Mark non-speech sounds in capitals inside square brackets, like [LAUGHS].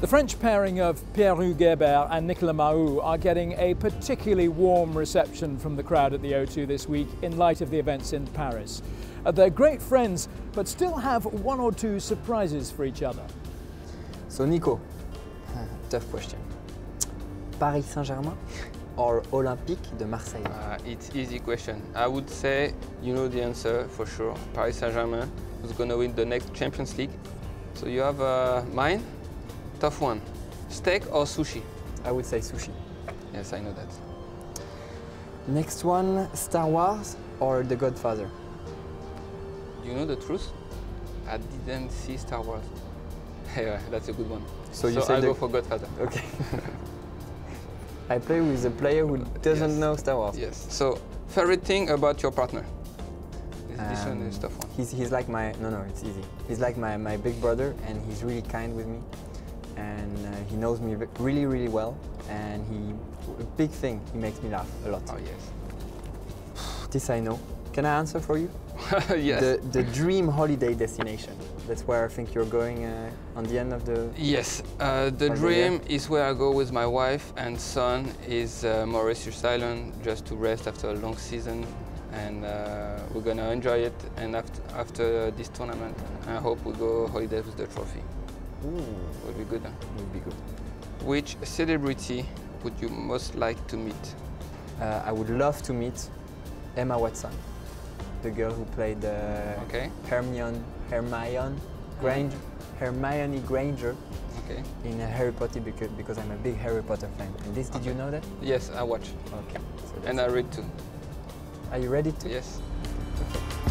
The French pairing of Pierre-Hugues Herbert and Nicolas Mahut are getting a particularly warm reception from the crowd at the O2 this week in light of the events in Paris. Uh, they're great friends, but still have one or two surprises for each other. So Nico, [LAUGHS] tough question. Paris Saint-Germain or Olympique de Marseille? Uh, it's easy question. I would say you know the answer for sure. Paris Saint-Germain is going to win the next Champions League. So you have uh, mine, tough one. Steak or sushi? I would say sushi. Yes, I know that. Next one, Star Wars or The Godfather? Do you know the truth? I didn't see Star Wars. [LAUGHS] yeah, that's a good one. So you so say I the- go for Godfather. Okay. [LAUGHS] I play with a player who doesn't Yes. know Star Wars. Yes. So favorite thing about your partner? This, this one is Um, tough one. He's, he's like my, no, no, it's easy. He's like my, my big brother and he's really kind with me. And uh, he knows me really, really well. And he, a big thing, he makes me laugh a lot. Oh yes. [SIGHS] This I know. Can I answer for you? [LAUGHS] yes. The, the dream holiday destination. That's where I think you're going uh, on the end of the. Yes, uh, the For the dream is where I go with my wife and son is uh, Mauritius Island just to rest after a long season and uh, we're gonna enjoy it and after, after this tournament I hope we go holiday with the trophy. Ooh, Would be good. Huh? would be good. Which celebrity would you most like to meet? Uh, I would love to meet Emma Watson, the girl who played uh, Okay, Hermione, Hermione Granger, Hermione Granger okay. in uh, Harry Potter because, because I'm a big Harry Potter fan. And this, did you know that? Yes, I watch Okay. So and I read too. are you ready to? Yes. Okay.